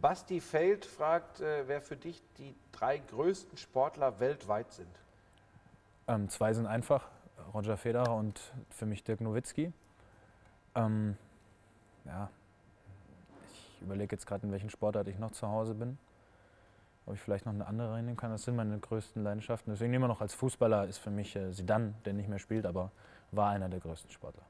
Basti Feld fragt, äh, wer für dich die drei größten Sportler weltweit sind. Ähm, zwei sind einfach, Roger Federer und für mich Dirk Nowitzki. Ähm, ja, ich überlege jetzt gerade, in welchen Sportart ich noch zu Hause bin. Ob ich vielleicht noch eine andere reinnehmen kann. Das sind meine größten Leidenschaften. Deswegen immer noch als Fußballer ist für mich äh, der nicht mehr spielt, aber war einer der größten Sportler.